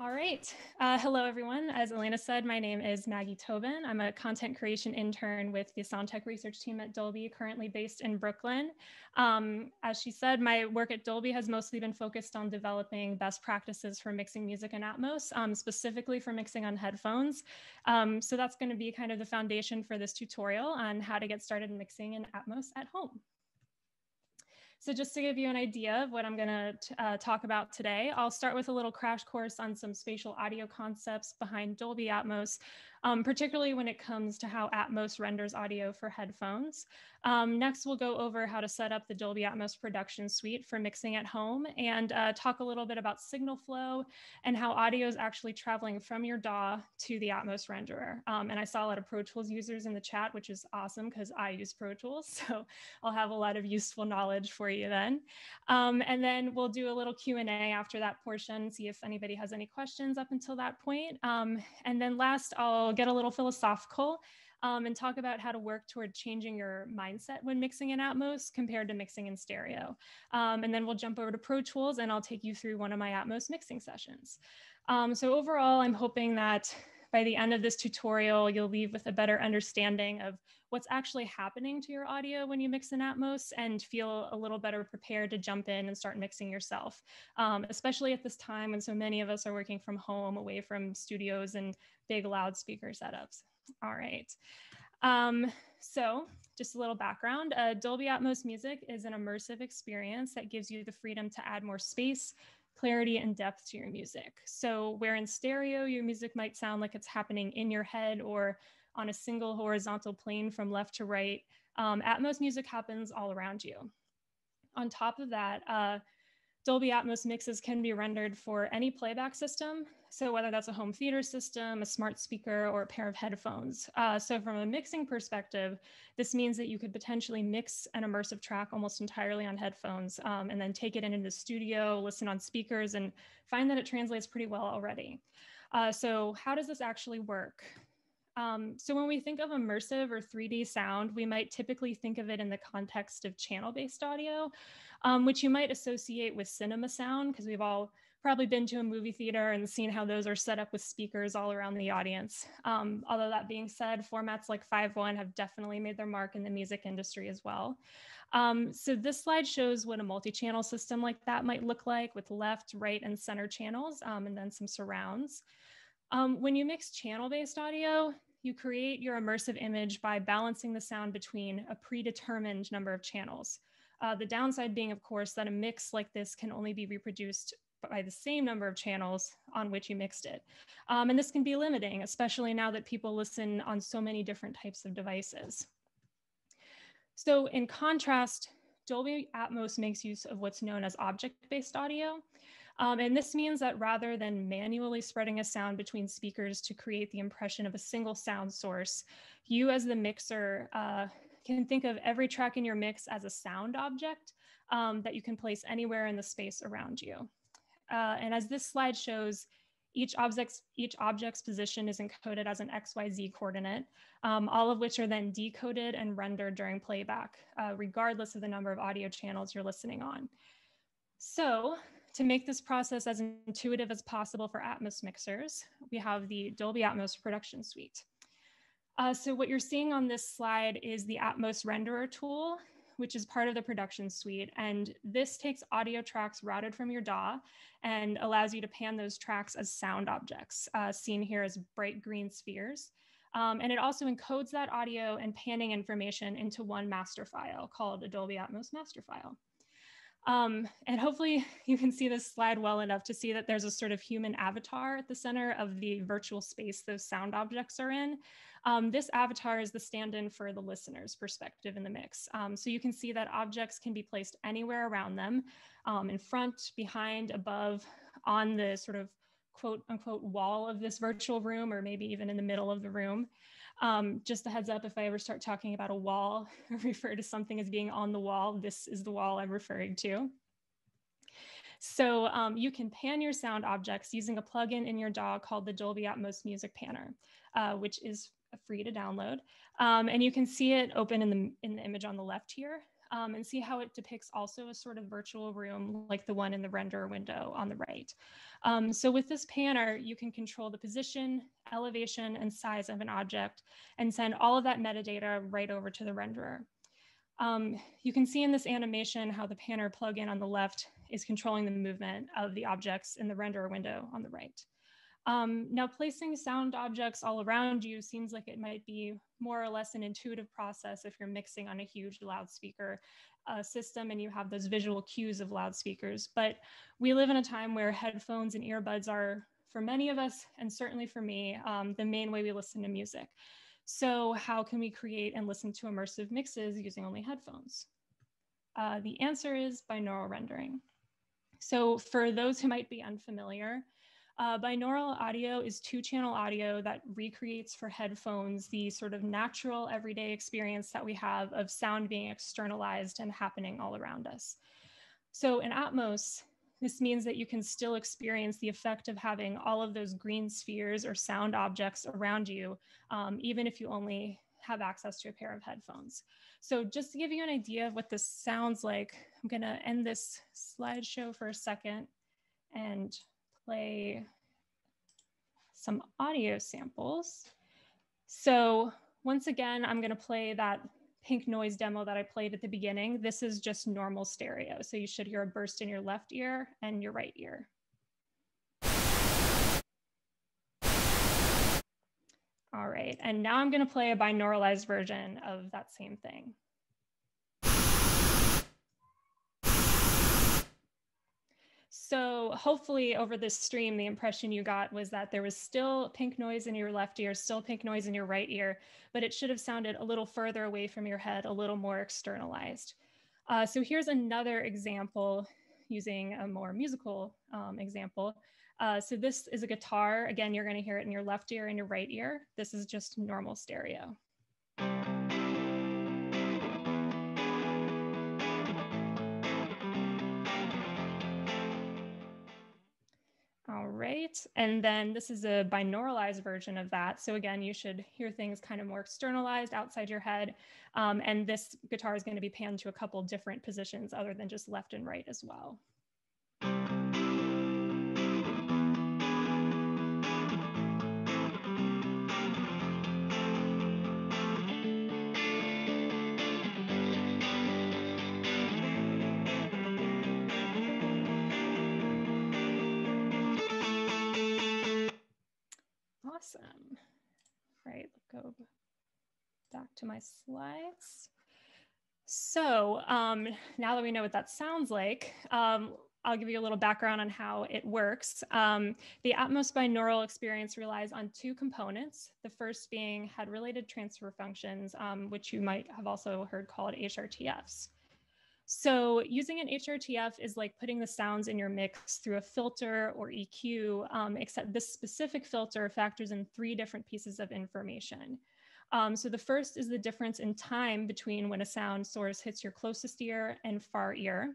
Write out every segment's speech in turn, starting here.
All right. Uh, hello, everyone. As Elena said, my name is Maggie Tobin. I'm a content creation intern with the Sound Tech research team at Dolby, currently based in Brooklyn. Um, as she said, my work at Dolby has mostly been focused on developing best practices for mixing music in Atmos, um, specifically for mixing on headphones. Um, so that's going to be kind of the foundation for this tutorial on how to get started mixing in Atmos at home. So just to give you an idea of what I'm gonna uh, talk about today, I'll start with a little crash course on some spatial audio concepts behind Dolby Atmos, um, particularly when it comes to how Atmos renders audio for headphones. Um, next, we'll go over how to set up the Dolby Atmos production suite for mixing at home and uh, talk a little bit about signal flow and how audio is actually traveling from your DAW to the Atmos renderer. Um, and I saw a lot of Pro Tools users in the chat, which is awesome because I use Pro Tools. So I'll have a lot of useful knowledge for you then. Um, and then we'll do a little Q&A after that portion, see if anybody has any questions up until that point. Um, and then last, I'll get a little philosophical um, and talk about how to work toward changing your mindset when mixing in Atmos compared to mixing in stereo. Um, and then we'll jump over to Pro Tools and I'll take you through one of my Atmos mixing sessions. Um, so overall, I'm hoping that by the end of this tutorial, you'll leave with a better understanding of what's actually happening to your audio when you mix in Atmos and feel a little better prepared to jump in and start mixing yourself, um, especially at this time when so many of us are working from home away from studios and big loudspeaker setups. All right. Um, so just a little background, uh, Dolby Atmos music is an immersive experience that gives you the freedom to add more space, clarity, and depth to your music. So where in stereo, your music might sound like it's happening in your head or on a single horizontal plane from left to right, um, Atmos music happens all around you. On top of that, uh, Dolby Atmos mixes can be rendered for any playback system. So whether that's a home theater system, a smart speaker, or a pair of headphones. Uh, so from a mixing perspective, this means that you could potentially mix an immersive track almost entirely on headphones um, and then take it into the studio, listen on speakers, and find that it translates pretty well already. Uh, so how does this actually work? Um, so when we think of immersive or 3D sound, we might typically think of it in the context of channel-based audio, um, which you might associate with cinema sound, because we've all probably been to a movie theater and seen how those are set up with speakers all around the audience. Um, although that being said, formats like 5.1 have definitely made their mark in the music industry as well. Um, so this slide shows what a multi-channel system like that might look like with left, right, and center channels, um, and then some surrounds. Um, when you mix channel-based audio, you create your immersive image by balancing the sound between a predetermined number of channels. Uh, the downside being, of course, that a mix like this can only be reproduced by the same number of channels on which you mixed it. Um, and this can be limiting, especially now that people listen on so many different types of devices. So in contrast, Dolby Atmos makes use of what's known as object-based audio. Um, and this means that rather than manually spreading a sound between speakers to create the impression of a single sound source, you as the mixer uh, can think of every track in your mix as a sound object um, that you can place anywhere in the space around you. Uh, and as this slide shows, each object's, each object's position is encoded as an XYZ coordinate, um, all of which are then decoded and rendered during playback, uh, regardless of the number of audio channels you're listening on. So to make this process as intuitive as possible for Atmos mixers, we have the Dolby Atmos production suite. Uh, so what you're seeing on this slide is the Atmos renderer tool, which is part of the production suite. And this takes audio tracks routed from your DAW and allows you to pan those tracks as sound objects, uh, seen here as bright green spheres. Um, and it also encodes that audio and panning information into one master file called a Dolby Atmos master file. Um, and hopefully you can see this slide well enough to see that there's a sort of human avatar at the center of the virtual space those sound objects are in. Um, this avatar is the stand-in for the listener's perspective in the mix. Um, so you can see that objects can be placed anywhere around them, um, in front, behind, above, on the sort of quote unquote wall of this virtual room, or maybe even in the middle of the room. Um, just a heads up, if I ever start talking about a wall or refer to something as being on the wall, this is the wall I'm referring to. So um, you can pan your sound objects using a plugin in your DAW called the Dolby Atmos Music Panner, uh, which is free to download. Um, and you can see it open in the, in the image on the left here. Um, and see how it depicts also a sort of virtual room like the one in the render window on the right. Um, so with this panner, you can control the position, elevation, and size of an object and send all of that metadata right over to the renderer. Um, you can see in this animation how the panner plugin on the left is controlling the movement of the objects in the renderer window on the right. Um, now, placing sound objects all around you seems like it might be more or less an intuitive process if you're mixing on a huge loudspeaker uh, system and you have those visual cues of loudspeakers. But we live in a time where headphones and earbuds are, for many of us, and certainly for me, um, the main way we listen to music. So, how can we create and listen to immersive mixes using only headphones? Uh, the answer is binaural rendering. So, for those who might be unfamiliar, uh, binaural audio is two channel audio that recreates for headphones the sort of natural everyday experience that we have of sound being externalized and happening all around us. So in Atmos, this means that you can still experience the effect of having all of those green spheres or sound objects around you, um, even if you only have access to a pair of headphones. So just to give you an idea of what this sounds like, I'm gonna end this slideshow for a second and play some audio samples. So once again, I'm gonna play that pink noise demo that I played at the beginning. This is just normal stereo. So you should hear a burst in your left ear and your right ear. All right, and now I'm gonna play a binauralized version of that same thing. So hopefully over this stream, the impression you got was that there was still pink noise in your left ear, still pink noise in your right ear, but it should have sounded a little further away from your head, a little more externalized. Uh, so here's another example using a more musical um, example. Uh, so this is a guitar. Again, you're gonna hear it in your left ear and your right ear. This is just normal stereo. And then this is a binauralized version of that. So again, you should hear things kind of more externalized outside your head. Um, and this guitar is gonna be panned to a couple different positions other than just left and right as well. Back to my slides. So um, now that we know what that sounds like, um, I'll give you a little background on how it works. Um, the Atmos binaural experience relies on two components. The first being head-related transfer functions, um, which you might have also heard called HRTFs. So using an HRTF is like putting the sounds in your mix through a filter or EQ, um, except this specific filter factors in three different pieces of information. Um, so the first is the difference in time between when a sound source hits your closest ear and far ear.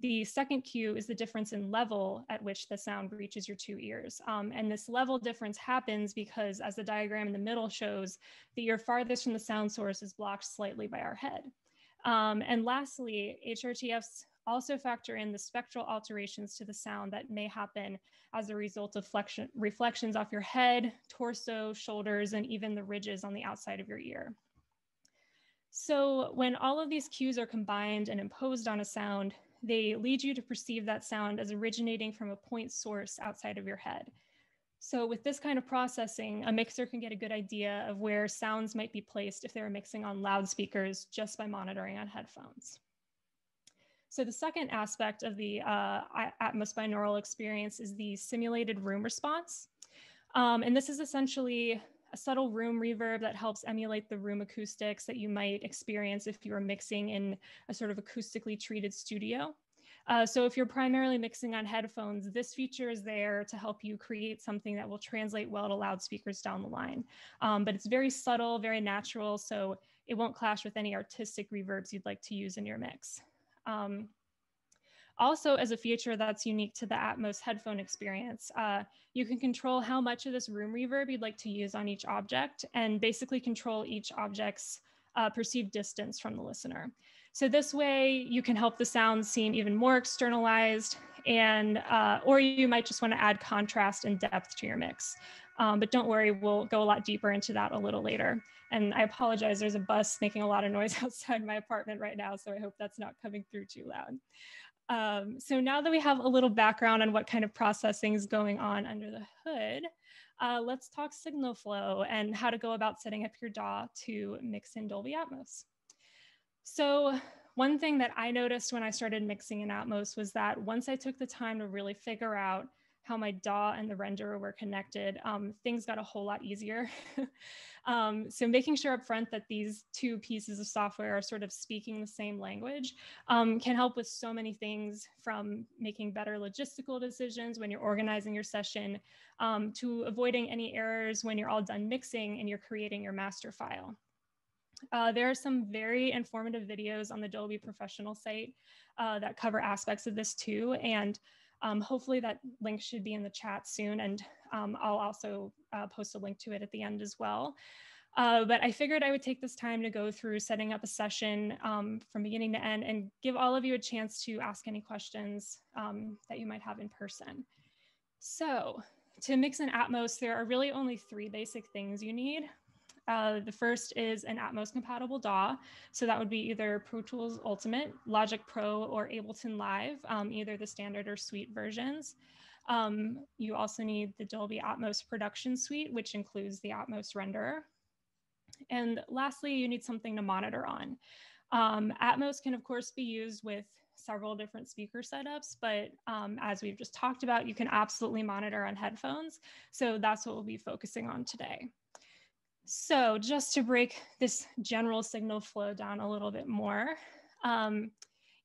The second cue is the difference in level at which the sound reaches your two ears. Um, and this level difference happens because as the diagram in the middle shows, the ear farthest from the sound source is blocked slightly by our head. Um, and lastly, HRTFs also factor in the spectral alterations to the sound that may happen as a result of flexion, reflections off your head, torso, shoulders, and even the ridges on the outside of your ear. So when all of these cues are combined and imposed on a sound, they lead you to perceive that sound as originating from a point source outside of your head. So with this kind of processing, a mixer can get a good idea of where sounds might be placed if they were mixing on loudspeakers just by monitoring on headphones. So the second aspect of the uh, Atmos binaural experience is the simulated room response. Um, and this is essentially a subtle room reverb that helps emulate the room acoustics that you might experience if you were mixing in a sort of acoustically treated studio. Uh, so if you're primarily mixing on headphones, this feature is there to help you create something that will translate well to loudspeakers down the line. Um, but it's very subtle, very natural, so it won't clash with any artistic reverbs you'd like to use in your mix. Um, also, as a feature that's unique to the Atmos headphone experience, uh, you can control how much of this room reverb you'd like to use on each object and basically control each object's uh, perceived distance from the listener. So this way you can help the sound seem even more externalized and, uh, or you might just wanna add contrast and depth to your mix. Um, but don't worry, we'll go a lot deeper into that a little later. And I apologize, there's a bus making a lot of noise outside my apartment right now, so I hope that's not coming through too loud. Um, so now that we have a little background on what kind of processing is going on under the hood, uh, let's talk signal flow and how to go about setting up your DAW to mix in Dolby Atmos. So one thing that I noticed when I started mixing in Atmos was that once I took the time to really figure out how my DAW and the renderer were connected, um, things got a whole lot easier. um, so making sure up front that these two pieces of software are sort of speaking the same language um, can help with so many things from making better logistical decisions when you're organizing your session um, to avoiding any errors when you're all done mixing and you're creating your master file. Uh, there are some very informative videos on the Dolby Professional site uh, that cover aspects of this too. And um, hopefully that link should be in the chat soon. And um, I'll also uh, post a link to it at the end as well. Uh, but I figured I would take this time to go through setting up a session um, from beginning to end and give all of you a chance to ask any questions um, that you might have in person. So to mix in Atmos, there are really only three basic things you need. Uh, the first is an Atmos compatible DAW. So that would be either Pro Tools Ultimate, Logic Pro, or Ableton Live, um, either the standard or suite versions. Um, you also need the Dolby Atmos production suite, which includes the Atmos renderer. And lastly, you need something to monitor on. Um, Atmos can of course be used with several different speaker setups, but um, as we've just talked about, you can absolutely monitor on headphones. So that's what we'll be focusing on today. So just to break this general signal flow down a little bit more, um,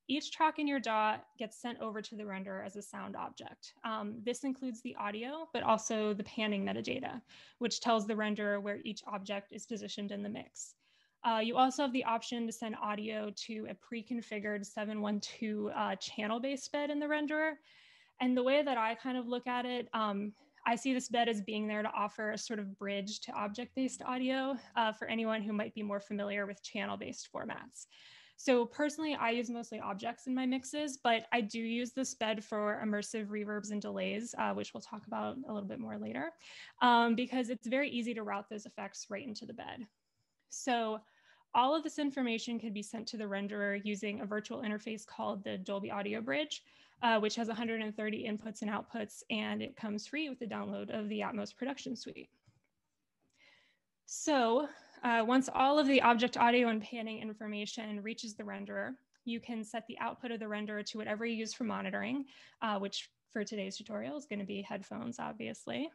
each track in your DAW gets sent over to the renderer as a sound object. Um, this includes the audio, but also the panning metadata, which tells the renderer where each object is positioned in the mix. Uh, you also have the option to send audio to a pre-configured 712 uh, channel-based bed in the renderer. And the way that I kind of look at it, um, I see this bed as being there to offer a sort of bridge to object-based audio uh, for anyone who might be more familiar with channel-based formats. So personally, I use mostly objects in my mixes, but I do use this bed for immersive reverbs and delays, uh, which we'll talk about a little bit more later, um, because it's very easy to route those effects right into the bed. So all of this information can be sent to the renderer using a virtual interface called the Dolby Audio Bridge, uh, which has 130 inputs and outputs, and it comes free with the download of the Atmos production suite. So uh, once all of the object audio and panning information reaches the renderer, you can set the output of the renderer to whatever you use for monitoring, uh, which for today's tutorial is gonna be headphones, obviously.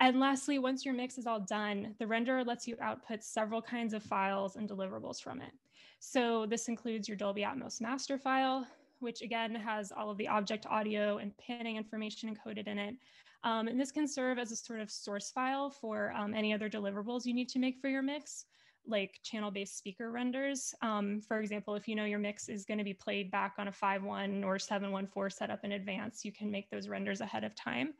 And lastly, once your mix is all done, the renderer lets you output several kinds of files and deliverables from it. So this includes your Dolby Atmos master file, which again has all of the object audio and panning information encoded in it. Um, and this can serve as a sort of source file for um, any other deliverables you need to make for your mix, like channel-based speaker renders. Um, for example, if you know your mix is going to be played back on a 5.1 or 7.1.4 setup in advance, you can make those renders ahead of time.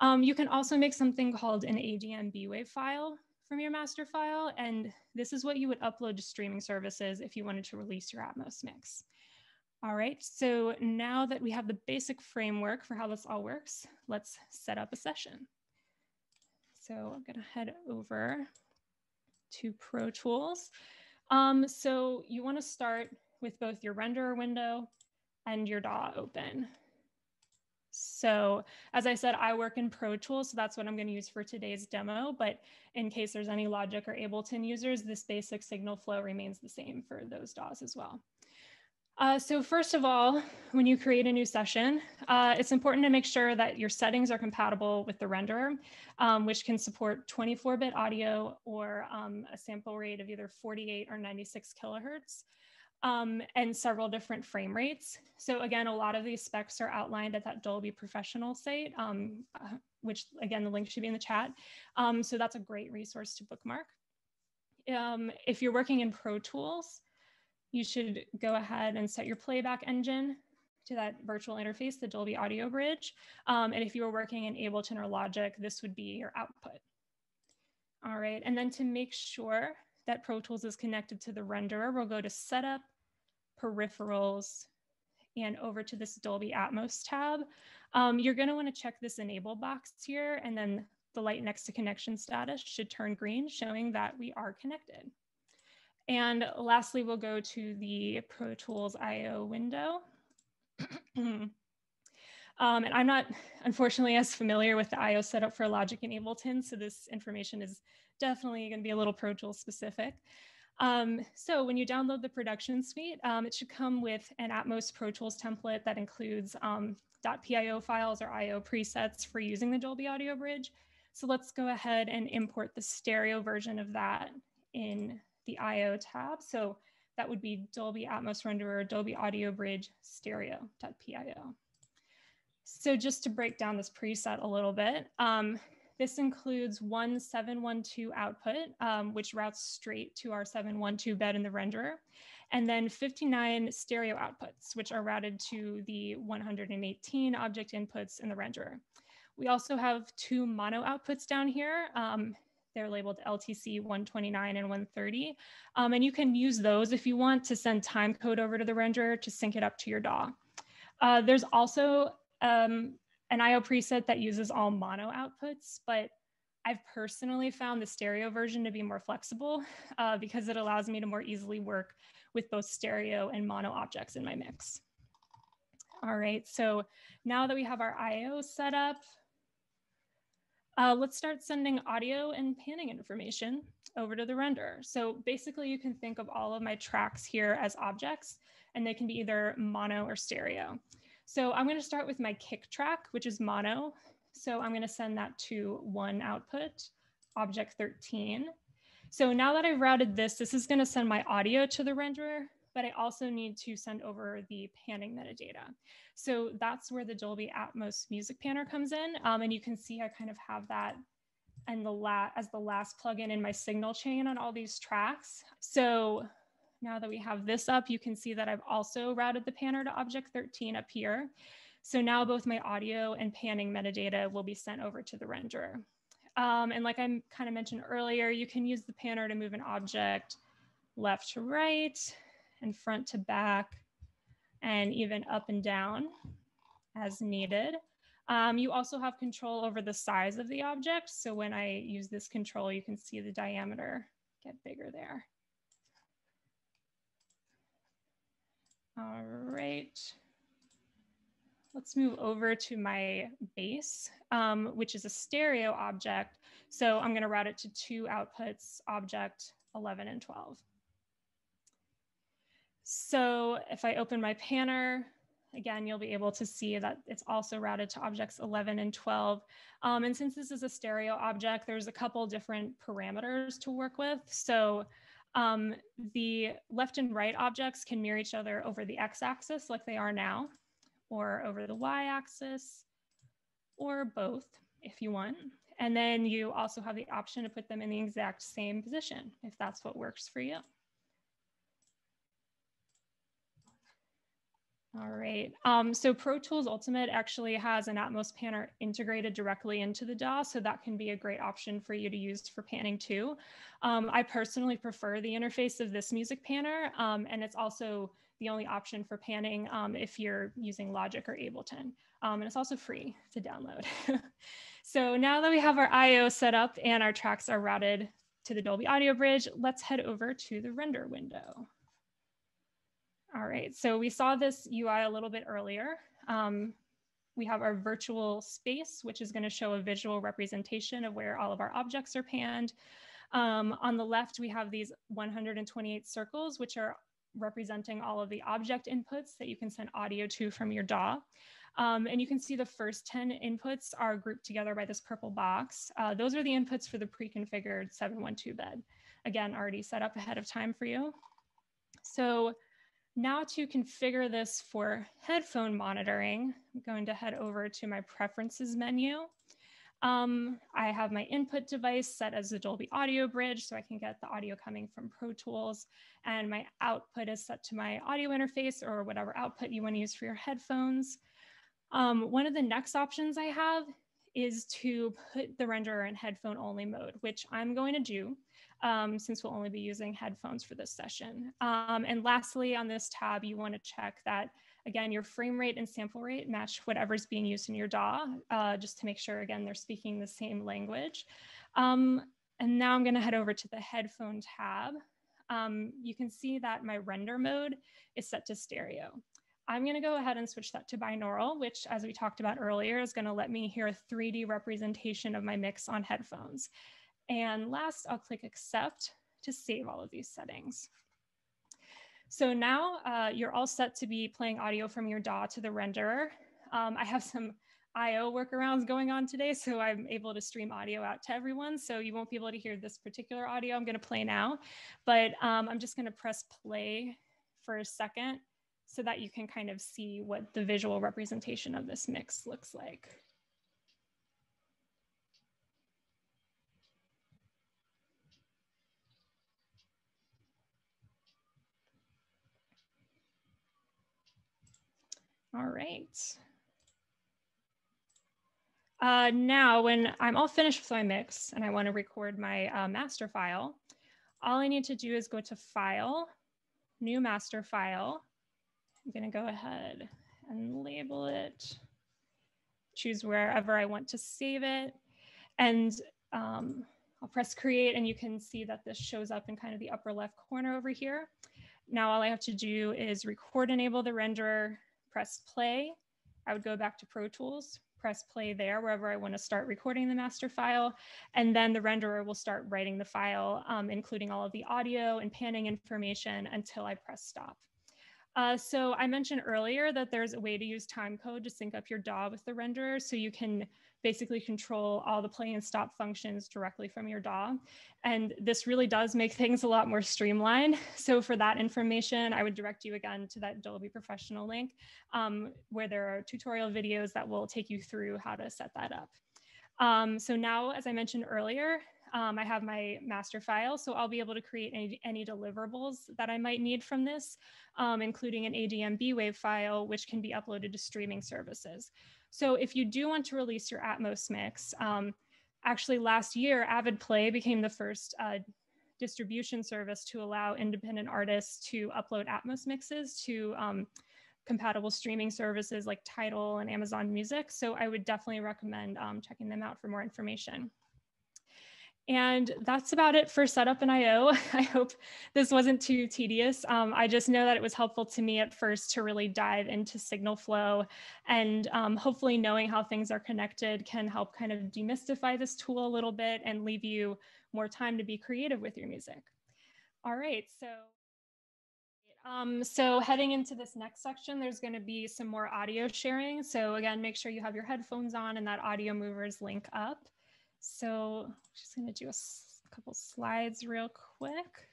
Um, you can also make something called an ADM B-Wave file from your master file, and this is what you would upload to streaming services if you wanted to release your Atmos mix. All right, so now that we have the basic framework for how this all works, let's set up a session. So I'm gonna head over to Pro Tools. Um, so you wanna start with both your renderer window and your DAW open. So as I said, I work in Pro Tools, so that's what I'm going to use for today's demo. But in case there's any Logic or Ableton users, this basic signal flow remains the same for those DAWs as well. Uh, so first of all, when you create a new session, uh, it's important to make sure that your settings are compatible with the renderer, um, which can support 24-bit audio or um, a sample rate of either 48 or 96 kilohertz, um, and several different frame rates. So again, a lot of these specs are outlined at that Dolby Professional site, um, uh, which again, the link should be in the chat. Um, so that's a great resource to bookmark. Um, if you're working in Pro Tools, you should go ahead and set your playback engine to that virtual interface, the Dolby Audio Bridge. Um, and if you were working in Ableton or Logic, this would be your output. All right, and then to make sure that Pro Tools is connected to the renderer, we'll go to Setup, peripherals, and over to this Dolby Atmos tab, um, you're gonna wanna check this enable box here and then the light next to connection status should turn green, showing that we are connected. And lastly, we'll go to the Pro Tools IO window. um, and I'm not, unfortunately, as familiar with the IO setup for Logic and Ableton, so this information is definitely going to be a little Pro Tools specific. Um, so when you download the production suite, um, it should come with an Atmos Pro Tools template that includes um, .pio files or IO presets for using the Dolby Audio Bridge. So let's go ahead and import the stereo version of that in the IO tab. So that would be Dolby Atmos Renderer, Dolby Audio Bridge, stereo.pio. So just to break down this preset a little bit, um, this includes one 712 output, um, which routes straight to our 712 bed in the renderer, and then 59 stereo outputs, which are routed to the 118 object inputs in the renderer. We also have two mono outputs down here. Um, they're labeled LTC 129 and 130. Um, and you can use those if you want to send time code over to the renderer to sync it up to your DAW. Uh, there's also um, an IO preset that uses all mono outputs, but I've personally found the stereo version to be more flexible uh, because it allows me to more easily work with both stereo and mono objects in my mix. All right, so now that we have our IO set up, uh, let's start sending audio and panning information over to the render. So basically you can think of all of my tracks here as objects and they can be either mono or stereo. So I'm gonna start with my kick track, which is mono. So I'm gonna send that to one output, object 13. So now that I've routed this, this is gonna send my audio to the renderer, but I also need to send over the panning metadata. So that's where the Dolby Atmos Music Panner comes in. Um, and you can see I kind of have that and the la as the last plugin in my signal chain on all these tracks. So now that we have this up, you can see that I've also routed the panner to object 13 up here. So now both my audio and panning metadata will be sent over to the renderer. Um, and like I kind of mentioned earlier, you can use the panner to move an object left to right and front to back and even up and down as needed. Um, you also have control over the size of the object. So when I use this control, you can see the diameter get bigger there. All right. Let's move over to my bass, um, which is a stereo object. So I'm gonna route it to two outputs, object 11 and 12. So if I open my panner, again, you'll be able to see that it's also routed to objects 11 and 12. Um, and since this is a stereo object, there's a couple different parameters to work with. So um, the left and right objects can mirror each other over the x-axis like they are now, or over the y-axis, or both if you want. And then you also have the option to put them in the exact same position if that's what works for you. All right, um, so Pro Tools Ultimate actually has an Atmos panner integrated directly into the DAW, so that can be a great option for you to use for panning too. Um, I personally prefer the interface of this music panner, um, and it's also the only option for panning um, if you're using Logic or Ableton. Um, and it's also free to download. so now that we have our IO set up and our tracks are routed to the Dolby Audio Bridge, let's head over to the render window. All right, so we saw this UI a little bit earlier. Um, we have our virtual space, which is gonna show a visual representation of where all of our objects are panned. Um, on the left, we have these 128 circles, which are representing all of the object inputs that you can send audio to from your DAW. Um, and you can see the first 10 inputs are grouped together by this purple box. Uh, those are the inputs for the pre-configured 712 bed. Again, already set up ahead of time for you. So now to configure this for headphone monitoring, I'm going to head over to my preferences menu. Um, I have my input device set as a Dolby Audio Bridge so I can get the audio coming from Pro Tools. And my output is set to my audio interface or whatever output you want to use for your headphones. Um, one of the next options I have is to put the renderer in headphone only mode, which I'm going to do um, since we'll only be using headphones for this session. Um, and lastly, on this tab, you wanna check that, again, your frame rate and sample rate match whatever's being used in your DAW, uh, just to make sure, again, they're speaking the same language. Um, and now I'm gonna head over to the headphone tab. Um, you can see that my render mode is set to stereo. I'm gonna go ahead and switch that to binaural, which as we talked about earlier, is gonna let me hear a 3D representation of my mix on headphones. And last, I'll click accept to save all of these settings. So now uh, you're all set to be playing audio from your DAW to the renderer. Um, I have some IO workarounds going on today, so I'm able to stream audio out to everyone. So you won't be able to hear this particular audio I'm gonna play now, but um, I'm just gonna press play for a second so that you can kind of see what the visual representation of this mix looks like. All right. Uh, now, when I'm all finished with my mix and I want to record my uh, master file, all I need to do is go to File, New Master File. I'm going to go ahead and label it, choose wherever I want to save it, and um, I'll press Create, and you can see that this shows up in kind of the upper left corner over here. Now, all I have to do is record enable the renderer, press play. I would go back to Pro Tools, press play there wherever I want to start recording the master file. And then the renderer will start writing the file, um, including all of the audio and panning information until I press stop. Uh, so I mentioned earlier that there's a way to use timecode to sync up your DAW with the renderer so you can basically control all the play and stop functions directly from your DAW. And this really does make things a lot more streamlined. So for that information, I would direct you again to that Dolby Professional link um, where there are tutorial videos that will take you through how to set that up. Um, so now, as I mentioned earlier, um, I have my master file, so I'll be able to create any, any deliverables that I might need from this, um, including an ADMB wave file, which can be uploaded to streaming services. So if you do want to release your Atmos mix, um, actually last year, Avid Play became the first uh, distribution service to allow independent artists to upload Atmos mixes to um, compatible streaming services like Tidal and Amazon Music. So I would definitely recommend um, checking them out for more information. And that's about it for setup and IO. I hope this wasn't too tedious. Um, I just know that it was helpful to me at first to really dive into signal flow and um, hopefully knowing how things are connected can help kind of demystify this tool a little bit and leave you more time to be creative with your music. All right, so um, so heading into this next section, there's going to be some more audio sharing. So again, make sure you have your headphones on and that Audiomovers link up. So just gonna do a couple slides real quick.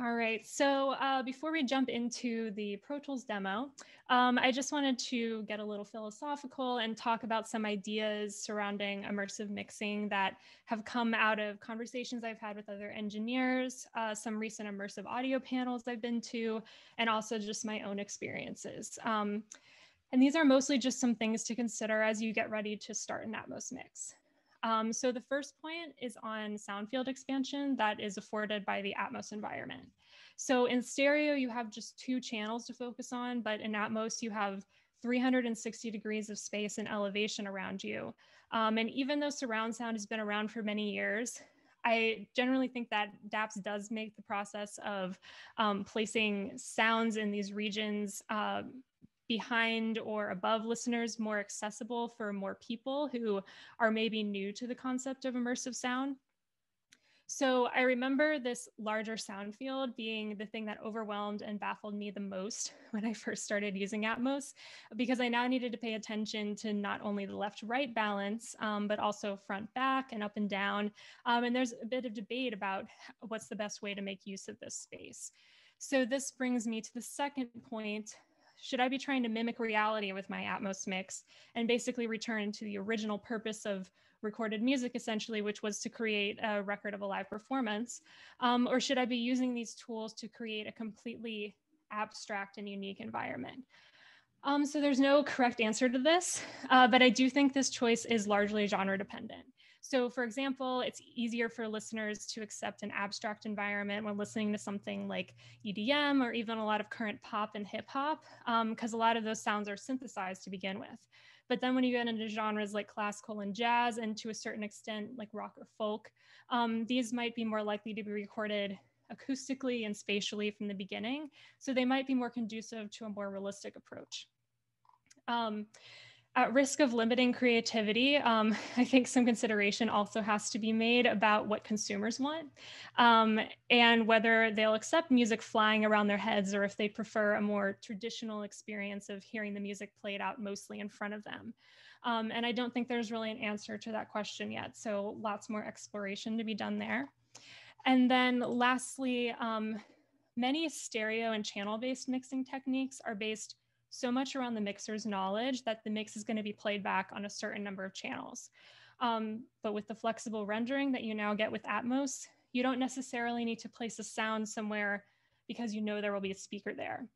All right, so uh, before we jump into the Pro Tools demo, um, I just wanted to get a little philosophical and talk about some ideas surrounding immersive mixing that have come out of conversations I've had with other engineers, uh, some recent immersive audio panels I've been to, and also just my own experiences. Um, and these are mostly just some things to consider as you get ready to start an Atmos mix. Um, so the first point is on sound field expansion that is afforded by the Atmos environment. So in stereo, you have just two channels to focus on, but in Atmos, you have 360 degrees of space and elevation around you. Um, and even though surround sound has been around for many years, I generally think that DAPS does make the process of um, placing sounds in these regions uh, behind or above listeners more accessible for more people who are maybe new to the concept of immersive sound. So I remember this larger sound field being the thing that overwhelmed and baffled me the most when I first started using Atmos, because I now needed to pay attention to not only the left-right balance, um, but also front-back and up and down. Um, and there's a bit of debate about what's the best way to make use of this space. So this brings me to the second point, should I be trying to mimic reality with my Atmos mix and basically return to the original purpose of recorded music, essentially, which was to create a record of a live performance? Um, or should I be using these tools to create a completely abstract and unique environment? Um, so there's no correct answer to this, uh, but I do think this choice is largely genre dependent. So for example, it's easier for listeners to accept an abstract environment when listening to something like EDM or even a lot of current pop and hip hop, because um, a lot of those sounds are synthesized to begin with. But then when you get into genres like classical and jazz, and to a certain extent like rock or folk, um, these might be more likely to be recorded acoustically and spatially from the beginning. So they might be more conducive to a more realistic approach. Um, at risk of limiting creativity, um, I think some consideration also has to be made about what consumers want um, and whether they'll accept music flying around their heads or if they prefer a more traditional experience of hearing the music played out mostly in front of them. Um, and I don't think there's really an answer to that question yet. So lots more exploration to be done there. And then lastly, um, many stereo and channel-based mixing techniques are based so much around the mixer's knowledge that the mix is going to be played back on a certain number of channels. Um, but with the flexible rendering that you now get with Atmos, you don't necessarily need to place a sound somewhere because you know there will be a speaker there.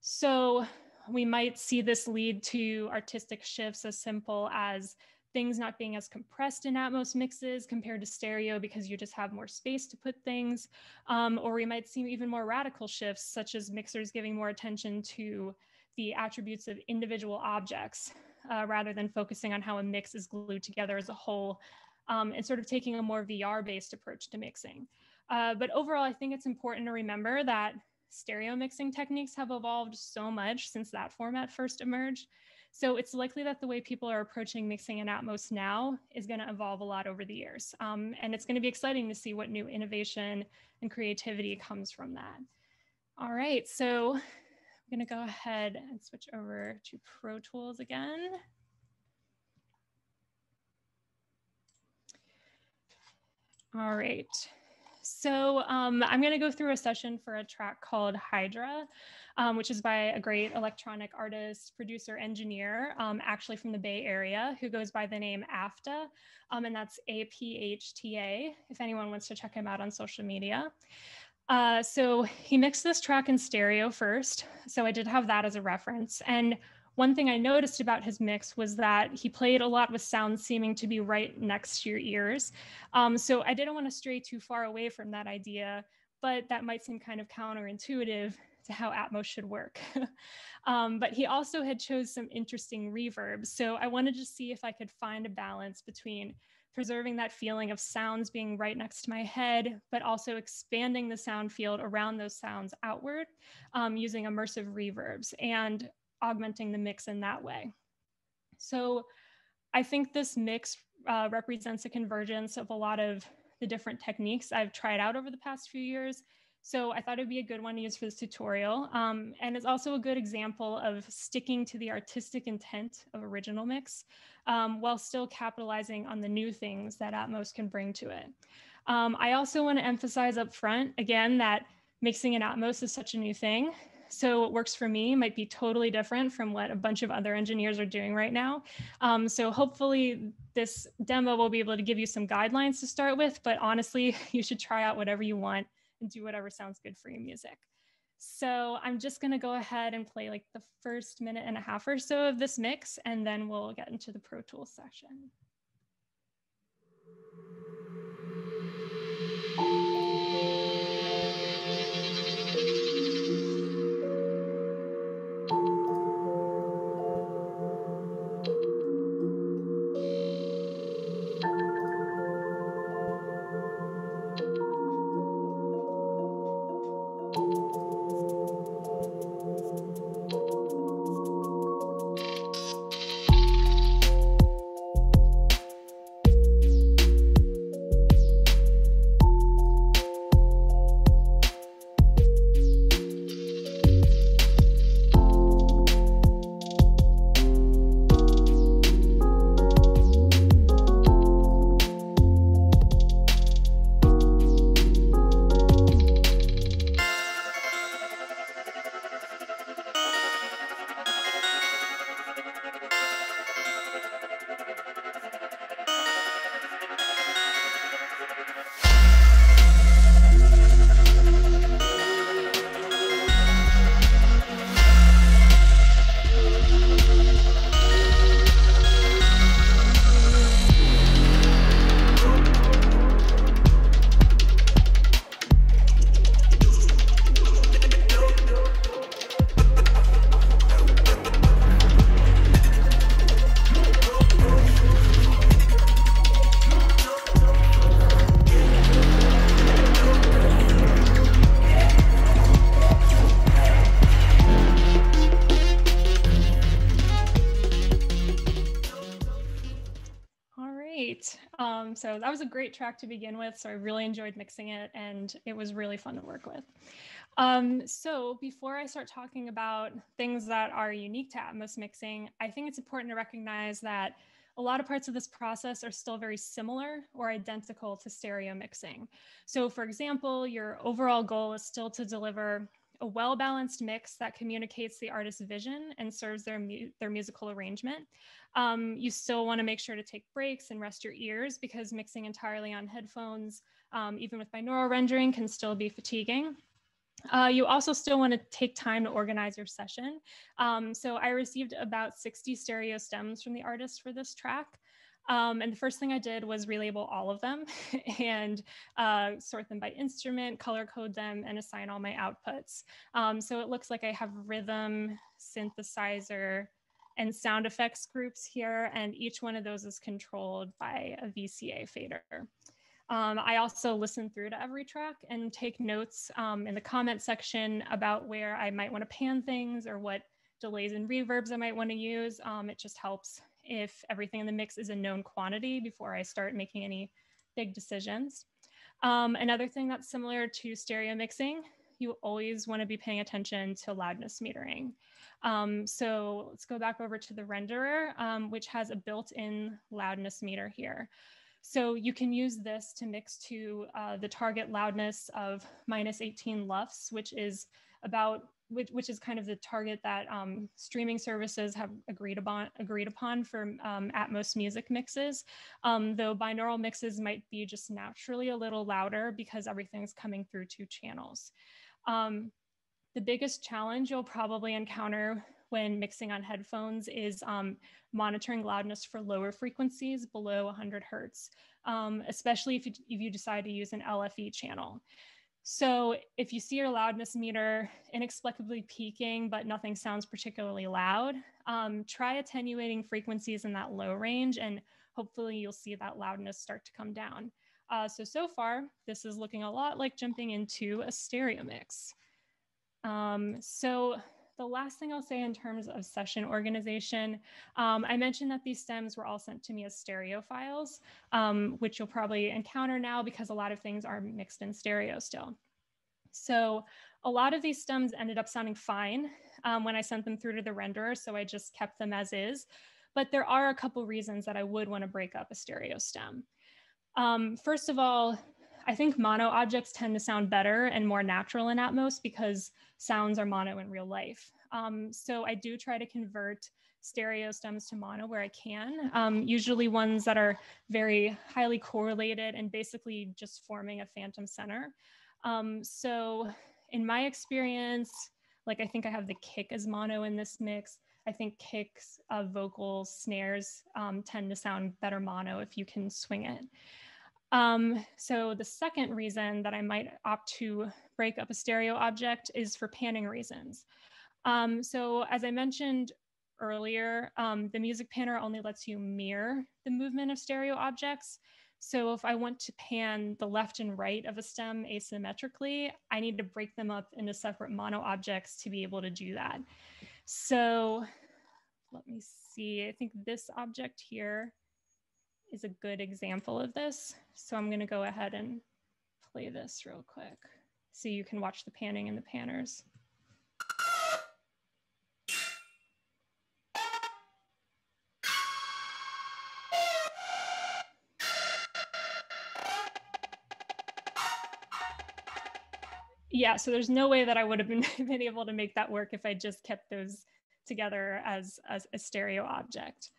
So we might see this lead to artistic shifts as simple as things not being as compressed in Atmos mixes compared to stereo because you just have more space to put things. Um, or we might see even more radical shifts, such as mixers giving more attention to the attributes of individual objects uh, rather than focusing on how a mix is glued together as a whole um, and sort of taking a more VR based approach to mixing. Uh, but overall, I think it's important to remember that stereo mixing techniques have evolved so much since that format first emerged. So it's likely that the way people are approaching mixing in Atmos now is going to evolve a lot over the years. Um, and it's going to be exciting to see what new innovation and creativity comes from that. All right, so I'm gonna go ahead and switch over to Pro Tools again. All right, so um, I'm gonna go through a session for a track called Hydra, um, which is by a great electronic artist, producer, engineer, um, actually from the Bay Area, who goes by the name APHTA, um, and that's A-P-H-T-A, if anyone wants to check him out on social media. Uh, so he mixed this track in stereo first. So I did have that as a reference. And one thing I noticed about his mix was that he played a lot with sounds seeming to be right next to your ears. Um, so I didn't want to stray too far away from that idea, but that might seem kind of counterintuitive to how Atmos should work. um, but he also had chose some interesting reverbs. So I wanted to see if I could find a balance between preserving that feeling of sounds being right next to my head, but also expanding the sound field around those sounds outward um, using immersive reverbs and augmenting the mix in that way. So I think this mix uh, represents a convergence of a lot of the different techniques I've tried out over the past few years so I thought it'd be a good one to use for this tutorial. Um, and it's also a good example of sticking to the artistic intent of original mix um, while still capitalizing on the new things that Atmos can bring to it. Um, I also want to emphasize up front, again, that mixing in Atmos is such a new thing. So what works for me might be totally different from what a bunch of other engineers are doing right now. Um, so hopefully this demo will be able to give you some guidelines to start with, but honestly, you should try out whatever you want and do whatever sounds good for your music. So I'm just gonna go ahead and play like the first minute and a half or so of this mix, and then we'll get into the Pro Tools section. Great track to begin with. So I really enjoyed mixing it and it was really fun to work with. Um, so before I start talking about things that are unique to Atmos mixing, I think it's important to recognize that a lot of parts of this process are still very similar or identical to stereo mixing. So for example, your overall goal is still to deliver a well-balanced mix that communicates the artist's vision and serves their, mu their musical arrangement. Um, you still wanna make sure to take breaks and rest your ears because mixing entirely on headphones, um, even with binaural rendering can still be fatiguing. Uh, you also still want to take time to organize your session. Um, so I received about 60 stereo stems from the artist for this track. Um, and the first thing I did was relabel all of them and uh, sort them by instrument, color code them, and assign all my outputs. Um, so it looks like I have rhythm, synthesizer, and sound effects groups here, and each one of those is controlled by a VCA fader. Um, I also listen through to every track and take notes um, in the comment section about where I might want to pan things or what delays and reverbs I might want to use. Um, it just helps if everything in the mix is a known quantity before I start making any big decisions. Um, another thing that's similar to stereo mixing, you always want to be paying attention to loudness metering. Um, so let's go back over to the renderer, um, which has a built-in loudness meter here. So you can use this to mix to uh, the target loudness of minus 18 LUFS, which is about which, which is kind of the target that um, streaming services have agreed upon agreed upon for um, Atmos music mixes. Um, though binaural mixes might be just naturally a little louder because everything's coming through two channels. Um, the biggest challenge you'll probably encounter when mixing on headphones is um, monitoring loudness for lower frequencies below 100 hertz, um, especially if you, if you decide to use an LFE channel. So if you see your loudness meter inexplicably peaking, but nothing sounds particularly loud, um, try attenuating frequencies in that low range and hopefully you'll see that loudness start to come down. Uh, so, so far, this is looking a lot like jumping into a stereo mix. Um, so the last thing I'll say in terms of session organization, um, I mentioned that these stems were all sent to me as stereo files, um, which you'll probably encounter now because a lot of things are mixed in stereo still. So a lot of these stems ended up sounding fine um, when I sent them through to the renderer, so I just kept them as is. But there are a couple reasons that I would want to break up a stereo stem. Um, first of all, I think mono objects tend to sound better and more natural in Atmos because sounds are mono in real life. Um, so I do try to convert stereo stems to mono where I can, um, usually ones that are very highly correlated and basically just forming a phantom center. Um, so in my experience, like I think I have the kick as mono in this mix. I think kicks, uh, vocals, snares um, tend to sound better mono if you can swing it. Um, so the second reason that I might opt to break up a stereo object is for panning reasons. Um, so as I mentioned earlier, um, the music panner only lets you mirror the movement of stereo objects. So if I want to pan the left and right of a stem asymmetrically, I need to break them up into separate mono objects to be able to do that. So let me see, I think this object here is a good example of this. So I'm gonna go ahead and play this real quick so you can watch the panning and the panners. Yeah, so there's no way that I would have been, been able to make that work if I just kept those together as, as a stereo object.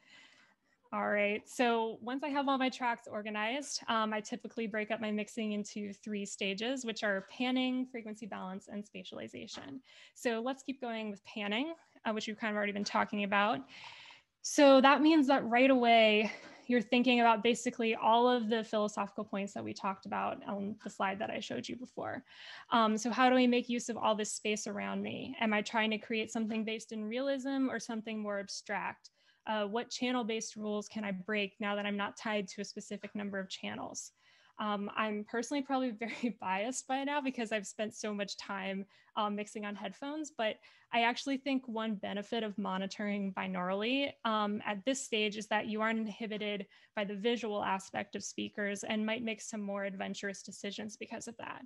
All right, so once I have all my tracks organized, um, I typically break up my mixing into three stages, which are panning, frequency balance, and spatialization. So let's keep going with panning, uh, which we've kind of already been talking about. So that means that right away, you're thinking about basically all of the philosophical points that we talked about on the slide that I showed you before. Um, so how do I make use of all this space around me? Am I trying to create something based in realism or something more abstract? Uh, what channel-based rules can I break now that I'm not tied to a specific number of channels? Um, I'm personally probably very biased by now because I've spent so much time um, mixing on headphones, but I actually think one benefit of monitoring binaurally um, at this stage is that you aren't inhibited by the visual aspect of speakers and might make some more adventurous decisions because of that.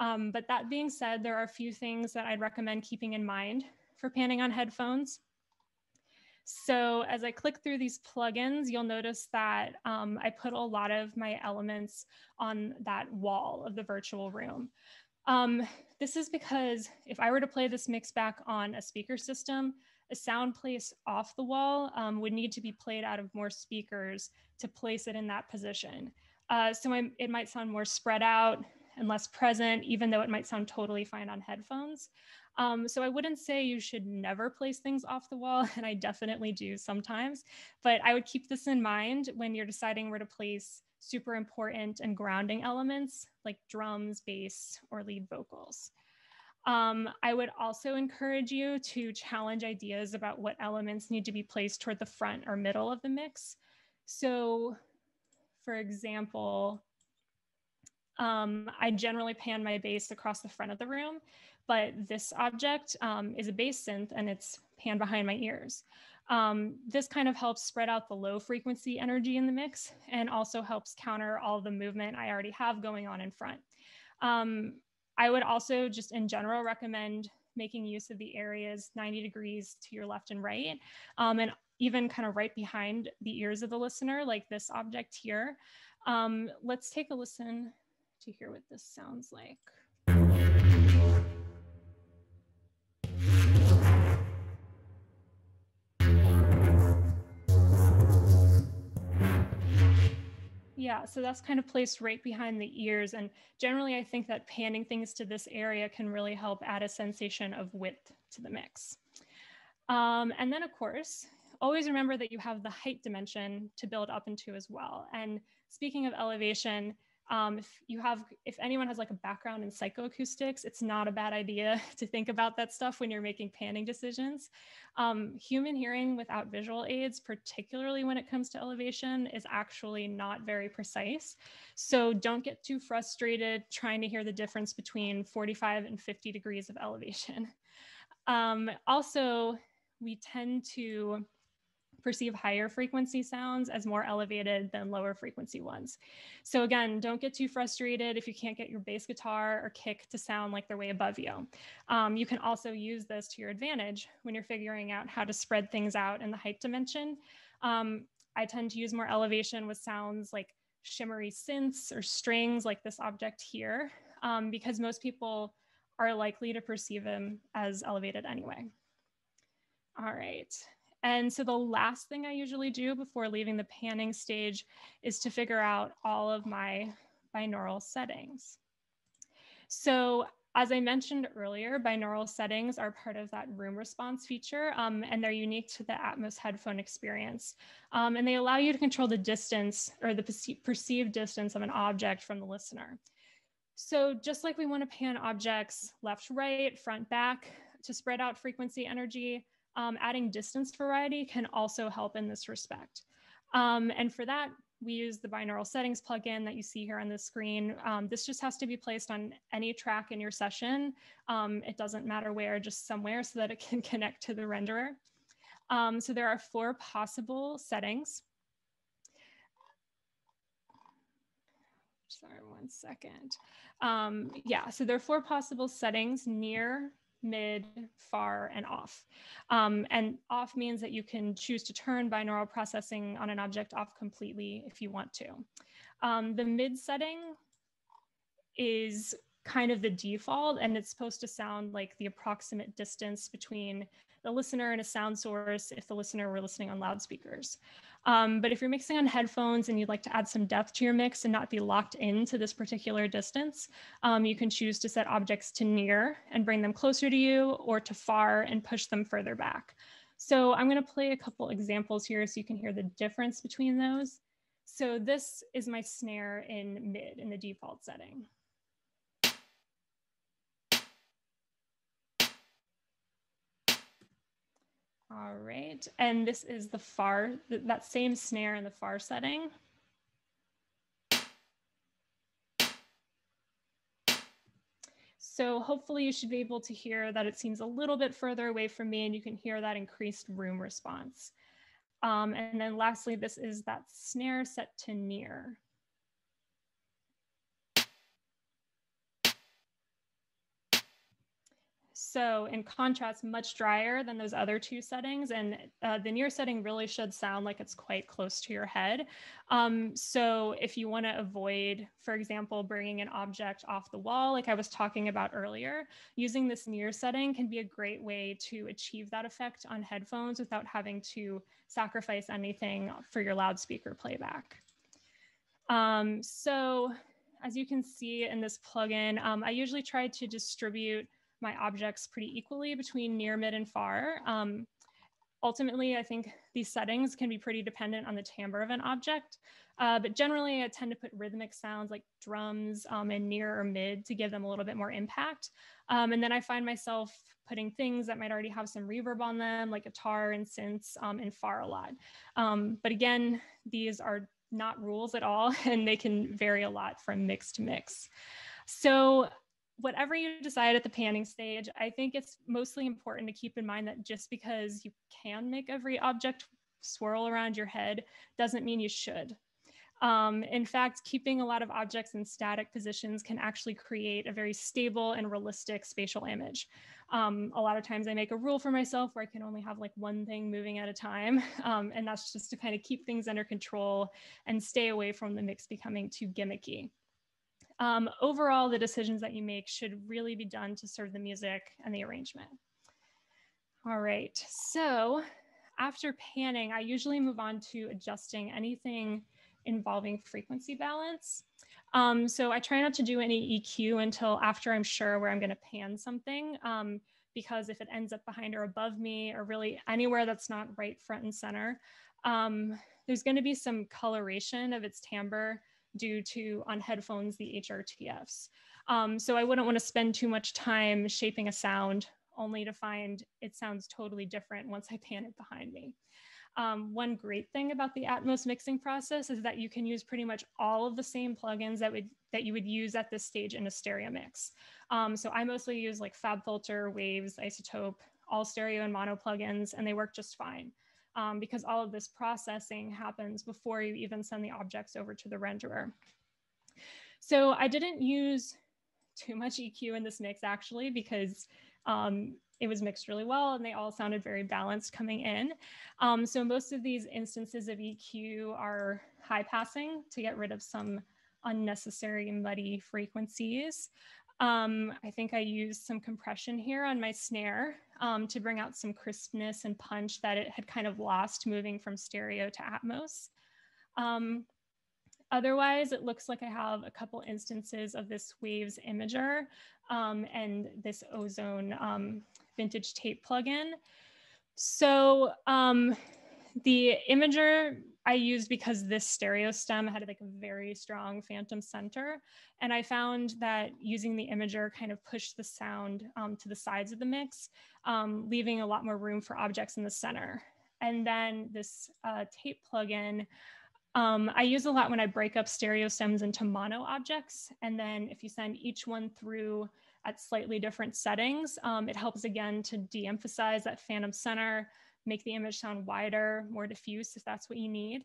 Um, but that being said, there are a few things that I'd recommend keeping in mind for panning on headphones. So as I click through these plugins, you'll notice that um, I put a lot of my elements on that wall of the virtual room. Um, this is because if I were to play this mix back on a speaker system, a sound place off the wall um, would need to be played out of more speakers to place it in that position. Uh, so I'm, it might sound more spread out and less present, even though it might sound totally fine on headphones. Um, so I wouldn't say you should never place things off the wall, and I definitely do sometimes, but I would keep this in mind when you're deciding where to place super important and grounding elements like drums, bass, or lead vocals. Um, I would also encourage you to challenge ideas about what elements need to be placed toward the front or middle of the mix. So for example, um, I generally pan my bass across the front of the room, but this object um, is a bass synth and it's panned behind my ears. Um, this kind of helps spread out the low frequency energy in the mix and also helps counter all the movement I already have going on in front. Um, I would also just in general recommend making use of the areas 90 degrees to your left and right, um, and even kind of right behind the ears of the listener, like this object here. Um, let's take a listen to hear what this sounds like. Yeah, so that's kind of placed right behind the ears. And generally, I think that panning things to this area can really help add a sensation of width to the mix. Um, and then, of course, always remember that you have the height dimension to build up into as well. And speaking of elevation, um, if you have, if anyone has like a background in psychoacoustics, it's not a bad idea to think about that stuff when you're making panning decisions. Um, human hearing without visual aids, particularly when it comes to elevation, is actually not very precise. So don't get too frustrated trying to hear the difference between 45 and 50 degrees of elevation. Um, also, we tend to perceive higher frequency sounds as more elevated than lower frequency ones. So again, don't get too frustrated if you can't get your bass guitar or kick to sound like they're way above you. Um, you can also use this to your advantage when you're figuring out how to spread things out in the height dimension. Um, I tend to use more elevation with sounds like shimmery synths or strings like this object here, um, because most people are likely to perceive them as elevated anyway. All right, and so the last thing I usually do before leaving the panning stage is to figure out all of my binaural settings. So as I mentioned earlier, binaural settings are part of that room response feature, um, and they're unique to the Atmos headphone experience. Um, and they allow you to control the distance or the perce perceived distance of an object from the listener. So just like we want to pan objects left, right, front, back to spread out frequency energy, um, adding distance variety can also help in this respect. Um, and for that, we use the binaural settings plugin that you see here on the screen. Um, this just has to be placed on any track in your session. Um, it doesn't matter where, just somewhere so that it can connect to the renderer. Um, so there are four possible settings. Sorry, one second. Um, yeah, so there are four possible settings near, mid, far, and off. Um, and off means that you can choose to turn binaural processing on an object off completely if you want to. Um, the mid setting is kind of the default and it's supposed to sound like the approximate distance between the listener and a sound source if the listener were listening on loudspeakers. Um, but if you're mixing on headphones and you'd like to add some depth to your mix and not be locked into this particular distance, um, you can choose to set objects to near and bring them closer to you or to far and push them further back. So I'm gonna play a couple examples here so you can hear the difference between those. So this is my snare in mid in the default setting. All right, and this is the far, that same snare in the far setting. So hopefully you should be able to hear that it seems a little bit further away from me and you can hear that increased room response. Um, and then lastly, this is that snare set to near. So in contrast, much drier than those other two settings. And uh, the near setting really should sound like it's quite close to your head. Um, so if you wanna avoid, for example, bringing an object off the wall, like I was talking about earlier, using this near setting can be a great way to achieve that effect on headphones without having to sacrifice anything for your loudspeaker playback. Um, so as you can see in this plugin, um, I usually try to distribute my objects pretty equally between near, mid, and far. Um, ultimately, I think these settings can be pretty dependent on the timbre of an object, uh, but generally I tend to put rhythmic sounds like drums um, in near or mid to give them a little bit more impact. Um, and then I find myself putting things that might already have some reverb on them, like guitar and synths um, in far a lot. Um, but again, these are not rules at all, and they can vary a lot from mix to mix. So whatever you decide at the panning stage, I think it's mostly important to keep in mind that just because you can make every object swirl around your head doesn't mean you should. Um, in fact, keeping a lot of objects in static positions can actually create a very stable and realistic spatial image. Um, a lot of times I make a rule for myself where I can only have like one thing moving at a time. Um, and that's just to kind of keep things under control and stay away from the mix becoming too gimmicky um, overall, the decisions that you make should really be done to serve the music and the arrangement. All right, so after panning, I usually move on to adjusting anything involving frequency balance. Um, so I try not to do any EQ until after I'm sure where I'm gonna pan something um, because if it ends up behind or above me or really anywhere that's not right front and center, um, there's gonna be some coloration of its timbre due to on headphones the HRTFs. Um, so I wouldn't want to spend too much time shaping a sound only to find it sounds totally different once I pan it behind me. Um, one great thing about the Atmos mixing process is that you can use pretty much all of the same plugins that would that you would use at this stage in a stereo mix. Um, so I mostly use like FabFilter, Waves, iZotope, all stereo and mono plugins, and they work just fine um, because all of this processing happens before you even send the objects over to the renderer. So I didn't use too much EQ in this mix actually because um, it was mixed really well and they all sounded very balanced coming in. Um, so most of these instances of EQ are high passing to get rid of some unnecessary muddy frequencies. Um, I think I used some compression here on my snare um, to bring out some crispness and punch that it had kind of lost moving from stereo to Atmos. Um, otherwise, it looks like I have a couple instances of this Waves imager um, and this Ozone um, vintage tape plugin. So um, the imager I used because this stereo stem had like a very strong phantom center. And I found that using the imager kind of pushed the sound um, to the sides of the mix, um, leaving a lot more room for objects in the center. And then this uh, tape plugin, um, I use a lot when I break up stereo stems into mono objects. And then if you send each one through at slightly different settings, um, it helps again to de-emphasize that phantom center, make the image sound wider, more diffuse if that's what you need.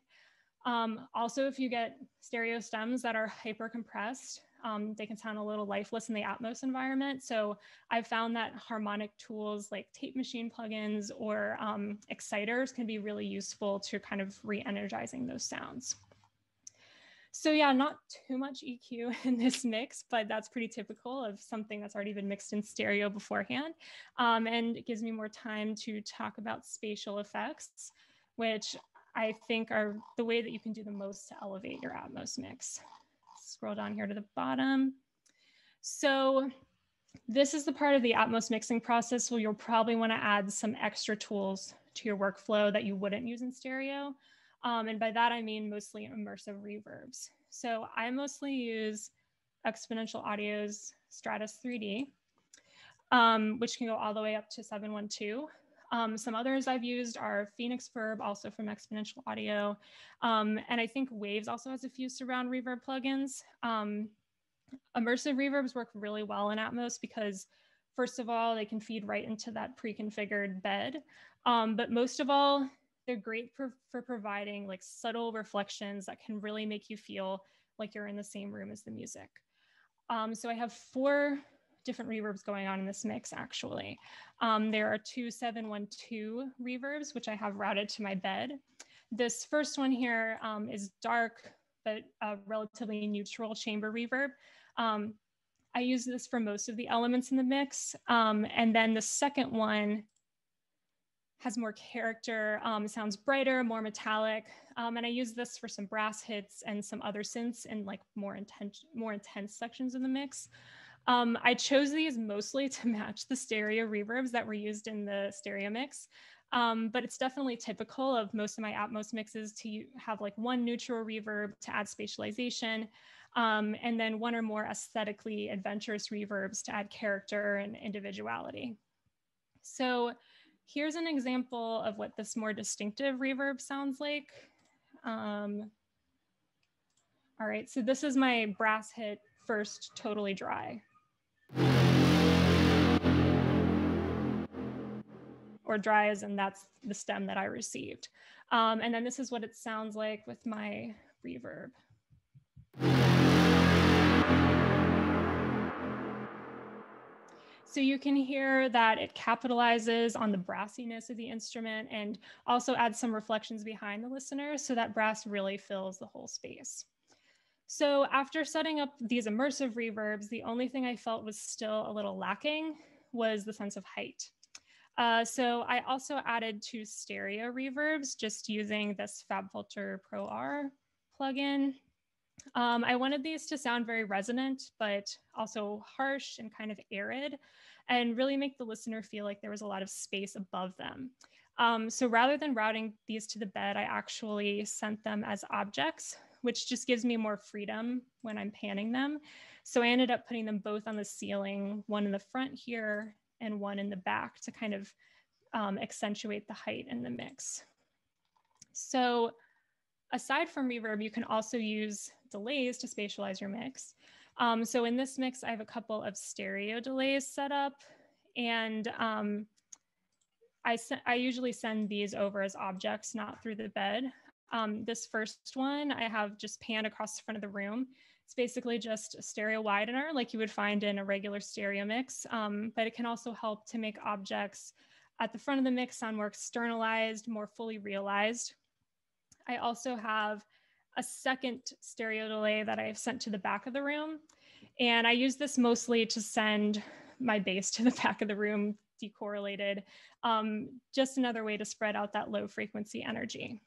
Um, also, if you get stereo stems that are hyper compressed, um, they can sound a little lifeless in the Atmos environment. So I've found that harmonic tools like tape machine plugins or um, exciters can be really useful to kind of re-energizing those sounds. So yeah, not too much EQ in this mix, but that's pretty typical of something that's already been mixed in stereo beforehand. Um, and it gives me more time to talk about spatial effects, which I think are the way that you can do the most to elevate your Atmos mix. Scroll down here to the bottom. So this is the part of the Atmos mixing process where you'll probably wanna add some extra tools to your workflow that you wouldn't use in stereo. Um, and by that, I mean mostly immersive reverbs. So I mostly use Exponential Audio's Stratus 3D, um, which can go all the way up to 712. Um, some others I've used are Phoenix Verb, also from Exponential Audio. Um, and I think Waves also has a few surround reverb plugins. Um, immersive reverbs work really well in Atmos because first of all, they can feed right into that pre-configured bed. Um, but most of all, they're great for, for providing like subtle reflections that can really make you feel like you're in the same room as the music. Um, so I have four different reverbs going on in this mix actually. Um, there are two 712 reverbs, which I have routed to my bed. This first one here um, is dark, but a relatively neutral chamber reverb. Um, I use this for most of the elements in the mix. Um, and then the second one has more character, um, sounds brighter, more metallic. Um, and I use this for some brass hits and some other synths and like more intense, more intense sections of the mix. Um, I chose these mostly to match the stereo reverbs that were used in the stereo mix. Um, but it's definitely typical of most of my Atmos mixes to have like one neutral reverb to add spatialization, um, and then one or more aesthetically adventurous reverbs to add character and individuality. So here's an example of what this more distinctive reverb sounds like. Um, all right, so this is my brass hit first totally dry. Or dry as in that's the stem that I received. Um, and then this is what it sounds like with my reverb. So you can hear that it capitalizes on the brassiness of the instrument and also adds some reflections behind the listener so that brass really fills the whole space. So after setting up these immersive reverbs, the only thing I felt was still a little lacking was the sense of height. Uh, so I also added two stereo reverbs just using this FabFilter Pro R plugin. Um, I wanted these to sound very resonant, but also harsh and kind of arid, and really make the listener feel like there was a lot of space above them. Um, so rather than routing these to the bed, I actually sent them as objects, which just gives me more freedom when I'm panning them. So I ended up putting them both on the ceiling, one in the front here and one in the back to kind of um, accentuate the height in the mix. So aside from reverb, you can also use delays to spatialize your mix. Um, so in this mix, I have a couple of stereo delays set up and um, I, I usually send these over as objects, not through the bed. Um, this first one I have just panned across the front of the room. It's basically just a stereo widener like you would find in a regular stereo mix, um, but it can also help to make objects at the front of the mix sound more externalized, more fully realized. I also have a second stereo delay that I've sent to the back of the room. And I use this mostly to send my bass to the back of the room decorrelated, um, just another way to spread out that low frequency energy.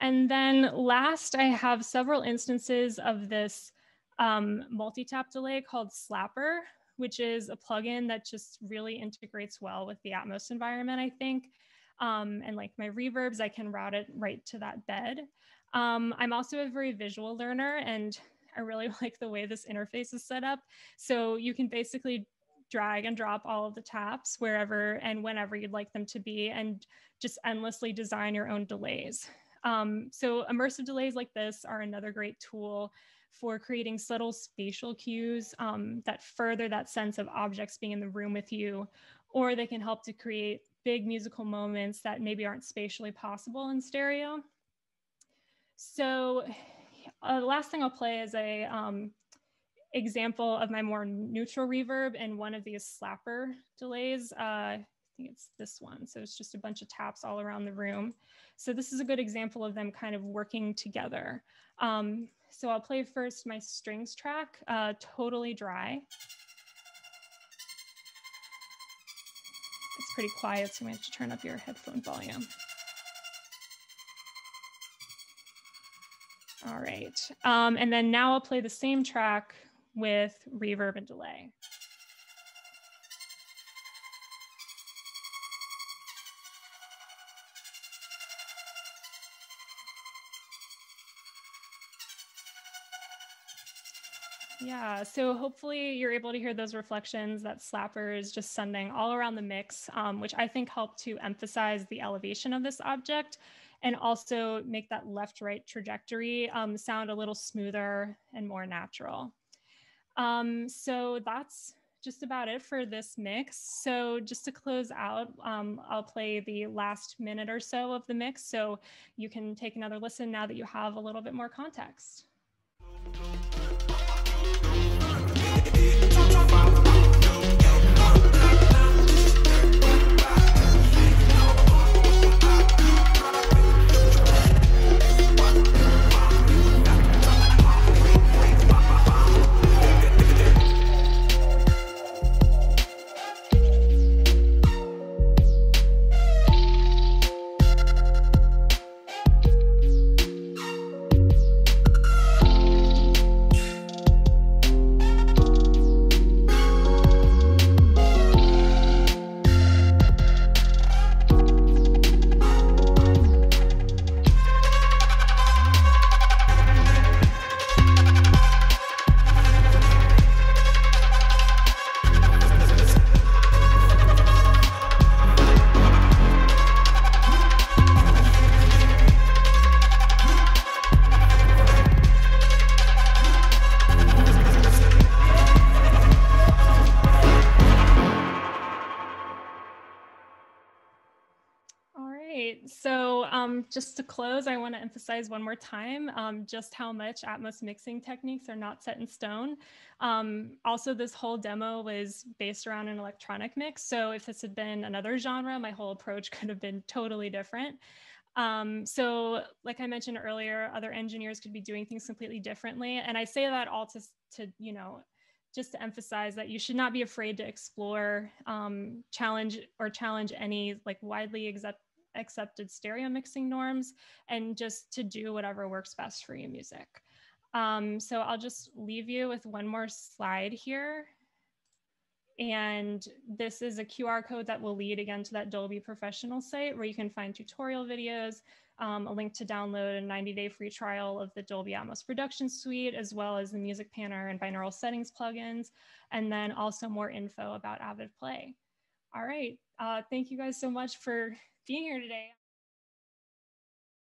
And then last, I have several instances of this um, multi-tap delay called Slapper, which is a plugin that just really integrates well with the Atmos environment, I think. Um, and like my reverbs, I can route it right to that bed. Um, I'm also a very visual learner and I really like the way this interface is set up. So you can basically drag and drop all of the taps wherever and whenever you'd like them to be and just endlessly design your own delays. Um, so immersive delays like this are another great tool for creating subtle spatial cues um, that further that sense of objects being in the room with you, or they can help to create big musical moments that maybe aren't spatially possible in stereo. So uh, the last thing I'll play is a um, example of my more neutral reverb and one of these slapper delays. Uh, I think it's this one. So it's just a bunch of taps all around the room. So this is a good example of them kind of working together. Um, so I'll play first my strings track, uh, Totally Dry. Pretty quiet, so you might have to turn up your headphone volume. All right. Um, and then now I'll play the same track with reverb and delay. Yeah, so hopefully you're able to hear those reflections that Slapper is just sending all around the mix, um, which I think help to emphasize the elevation of this object and also make that left right trajectory um, sound a little smoother and more natural. Um, so that's just about it for this mix. So just to close out, um, I'll play the last minute or so of the mix so you can take another listen now that you have a little bit more context. Close, I want to emphasize one more time um, just how much Atmos mixing techniques are not set in stone. Um, also, this whole demo was based around an electronic mix. So if this had been another genre, my whole approach could have been totally different. Um, so like I mentioned earlier, other engineers could be doing things completely differently. And I say that all to, to you know, just to emphasize that you should not be afraid to explore, um, challenge or challenge any like widely accept, accepted stereo mixing norms and just to do whatever works best for your music. Um, so I'll just leave you with one more slide here. And this is a QR code that will lead again to that Dolby professional site where you can find tutorial videos, um, a link to download a 90 day free trial of the Dolby Atmos production suite, as well as the music panner and binaural settings plugins, and then also more info about Avid Play. All right, uh, thank you guys so much for being here today.